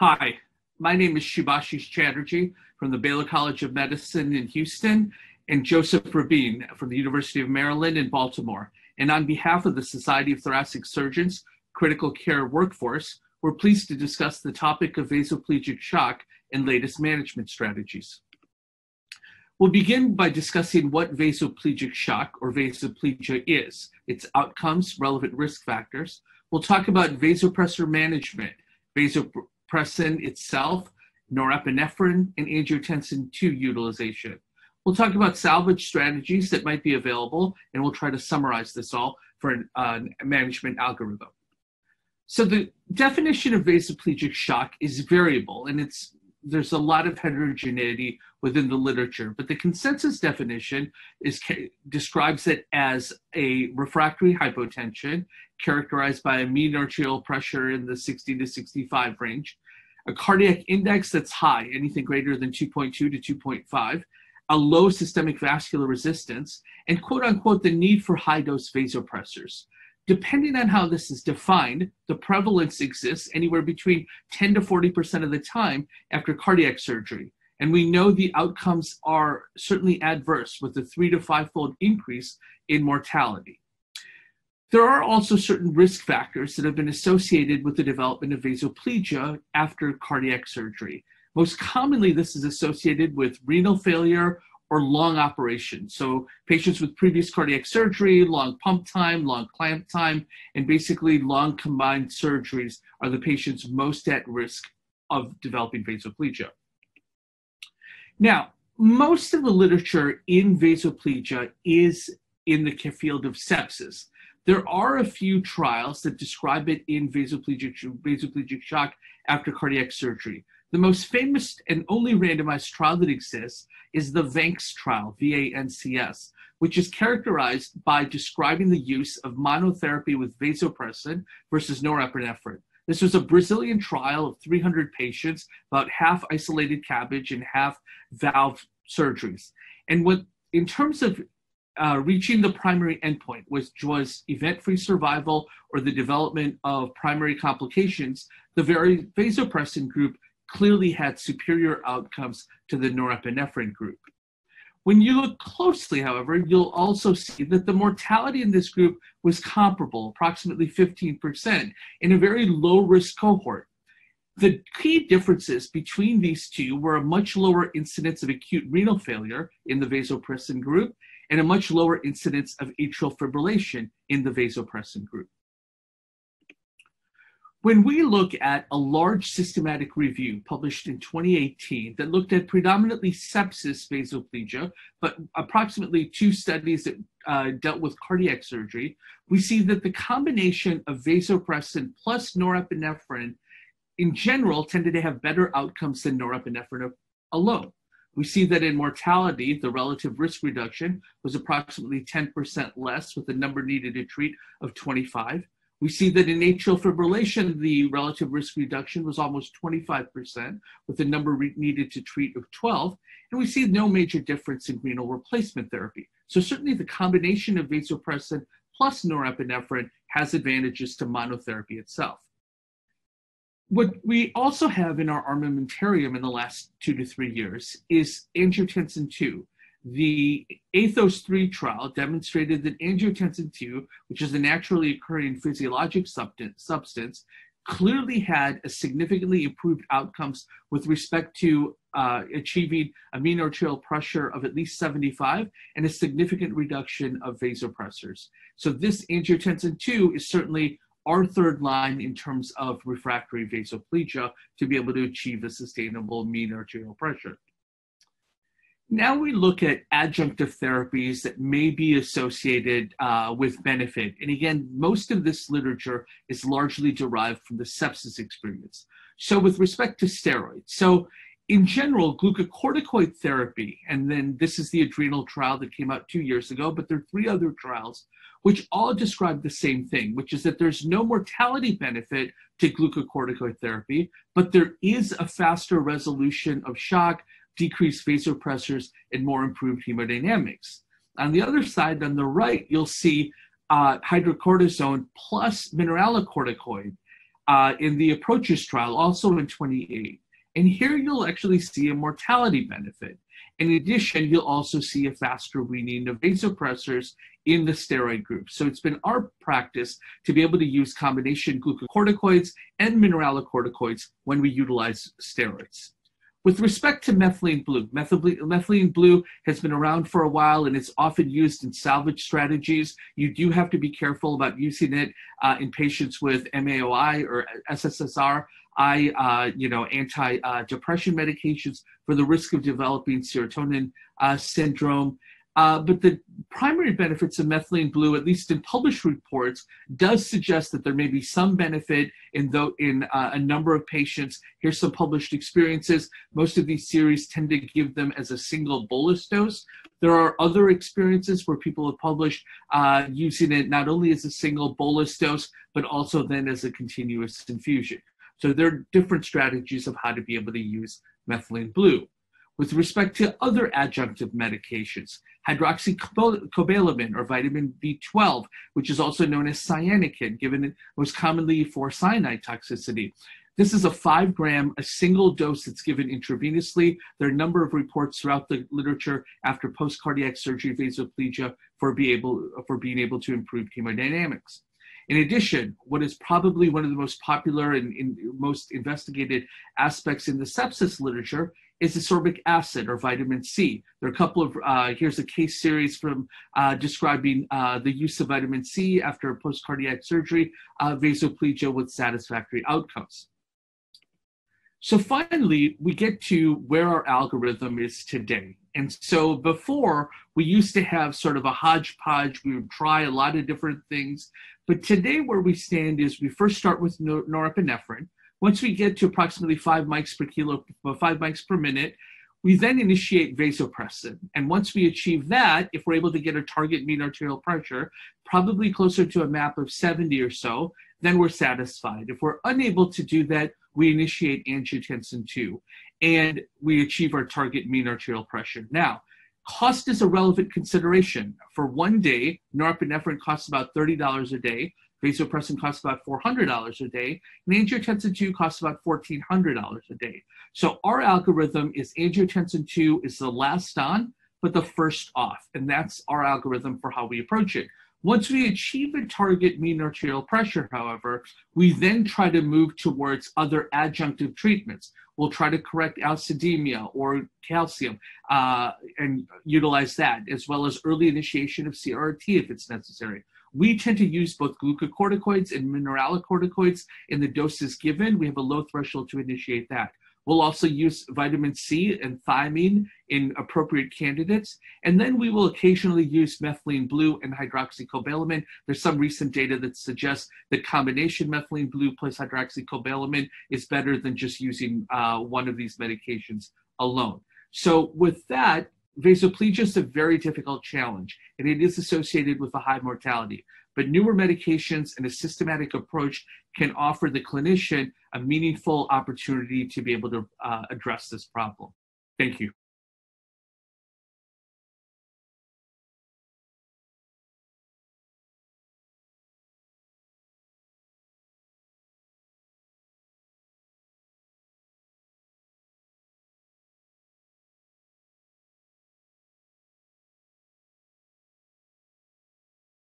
Hi, my name is Subhasis Chatterjee from the Baylor College of Medicine in Houston and Joseph Rabin from the University of Maryland in Baltimore. And on behalf of the Society of Thoracic Surgeons Critical Care Workforce, we're pleased to discuss the topic of vasoplegic shock and latest management strategies. We'll begin by discussing what vasoplegic shock or vasoplegia is, its outcomes, relevant risk factors. We'll talk about vasopressor management, vasopressin itself, norepinephrine, and angiotensin II utilization. We'll talk about salvage strategies that might be available, and we'll try to summarize this all for a uh, management algorithm. So the definition of vasoplegic shock is variable, and it's there's a lot of heterogeneity within the literature, but the consensus definition is describes it as a refractory hypotension characterized by a mean arterial pressure in the 60 to 65 range, a cardiac index that's high, anything greater than 2.2 to 2.5, a low systemic vascular resistance, and quote unquote the need for high dose vasopressors. Depending on how this is defined, the prevalence exists anywhere between 10 to 40% of the time after cardiac surgery. And we know the outcomes are certainly adverse with a three to five fold increase in mortality. There are also certain risk factors that have been associated with the development of vasoplegia after cardiac surgery. Most commonly, this is associated with renal failure or long operations. So patients with previous cardiac surgery, long pump time, long clamp time, and basically long combined surgeries are the patients most at risk of developing vasoplegia. Now, most of the literature in vasoplegia is in the field of sepsis. There are a few trials that describe it in vasoplegic, vasoplegic shock after cardiac surgery. The most famous and only randomized trial that exists is the VANCS trial, V-A-N-C-S, which is characterized by describing the use of monotherapy with vasopressin versus norepinephrine. This was a Brazilian trial of 300 patients, about half isolated CABG and half valve surgeries. And what, in terms of uh, reaching the primary endpoint, which was event-free survival or the development of primary complications, the very vasopressin group clearly had superior outcomes to the norepinephrine group. When you look closely, however, you'll also see that the mortality in this group was comparable, approximately 15%, in a very low risk cohort. The key differences between these two were a much lower incidence of acute renal failure in the vasopressin group and a much lower incidence of atrial fibrillation in the vasopressin group. When we look at a large systematic review published in 2018 that looked at predominantly sepsis vasoplegia, but approximately two studies that uh, dealt with cardiac surgery, we see that the combination of vasopressin plus norepinephrine in general tended to have better outcomes than norepinephrine alone. We see that in mortality, the relative risk reduction was approximately 10% less with the number needed to treat of 25. We see that in atrial fibrillation, the relative risk reduction was almost 25%, with the number needed to treat of 12. And we see no major difference in renal replacement therapy. So certainly the combination of vasopressin plus norepinephrine has advantages to monotherapy itself. What we also have in our armamentarium in the last two to three years is angiotensin 2, the ATHOS 3 trial demonstrated that angiotensin 2, which is a naturally occurring physiologic substance, clearly had a significantly improved outcomes with respect to uh, achieving a mean arterial pressure of at least 75 and a significant reduction of vasopressors. So this angiotensin 2 is certainly our third line in terms of refractory vasoplegia to be able to achieve a sustainable mean arterial pressure. Now we look at adjunctive therapies that may be associated uh, with benefit. And again, most of this literature is largely derived from the sepsis experience. So with respect to steroids, so in general, glucocorticoid therapy, and then this is the adrenal trial that came out two years ago, but there are three other trials which all describe the same thing, which is that there's no mortality benefit to glucocorticoid therapy, but there is a faster resolution of shock decreased vasopressors, and more improved hemodynamics. On the other side, on the right, you'll see uh, hydrocortisone plus mineralocorticoid. uh, in the APROCCHSS trial, also in 28. And here you'll actually see a mortality benefit. In addition, you'll also see a faster weaning of vasopressors in the steroid group. So it's been our practice to be able to use combination glucocorticoids and mineralocorticoids when we utilize steroids. With respect to methylene blue, methylene blue has been around for a while and it's often used in salvage strategies. You do have to be careful about using it uh, in patients with MAOI or SSRI, uh, you know, anti-depression uh, medications for the risk of developing serotonin uh, syndrome. Uh, but the primary benefits of methylene blue, at least in published reports, does suggest that there may be some benefit in, the, in uh, a number of patients. Here's some published experiences. Most of these series tend to give them as a single bolus dose. There are other experiences where people have published uh, using it not only as a single bolus dose, but also then as a continuous infusion. So there are different strategies of how to be able to use methylene blue. With respect to other adjunctive medications, hydroxocobalamin or vitamin B12, which is also known as Cyanokit, given most commonly for cyanide toxicity. This is a five gram, a single dose that's given intravenously. There are a number of reports throughout the literature after post cardiac surgery vasoplegia for, be able, for being able to improve hemodynamics. In addition, what is probably one of the most popular and, and most investigated aspects in the sepsis literature is ascorbic acid or vitamin C. There are a couple of, uh, here's a case series from uh, describing uh, the use of vitamin C after post-cardiac surgery, uh, vasoplegia with satisfactory outcomes. So finally, we get to where our algorithm is today. And so before, we used to have sort of a hodgepodge. We would try a lot of different things. But today, where we stand is we first start with norepinephrine. Once we get to approximately five mics per kilo, uh, five mics per minute, we then initiate vasopressin. And once we achieve that, if we're able to get a target mean arterial pressure, probably closer to a map of 70 or so, then we're satisfied. If we're unable to do that, we initiate angiotensin 2 and we achieve our target mean arterial pressure. Now, cost is a relevant consideration. For one day, norepinephrine costs about $30 a day. Vasopressin costs about $400 a day, and angiotensin 2 costs about $1,400 a day. So our algorithm is angiotensin 2 is the last on, but the first off, and that's our algorithm for how we approach it. Once we achieve a target mean arterial pressure, however, we then try to move towards other adjunctive treatments. We'll try to correct acidemia or calcium uh, and utilize that, as well as early initiation of CRRT if it's necessary. We tend to use both glucocorticoids and mineralocorticoids in the doses given. We have a low threshold to initiate that. We'll also use vitamin C and thiamine in appropriate candidates. And then we will occasionally use methylene blue and hydroxocobalamin. There's some recent data that suggests that combination methylene blue plus hydroxocobalamin is better than just using uh, one of these medications alone. So with that, Vasoplegia is a very difficult challenge, and it is associated with a high mortality. But newer medications and a systematic approach can offer the clinician a meaningful opportunity to be able to uh, address this problem. Thank you.